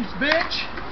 bitch.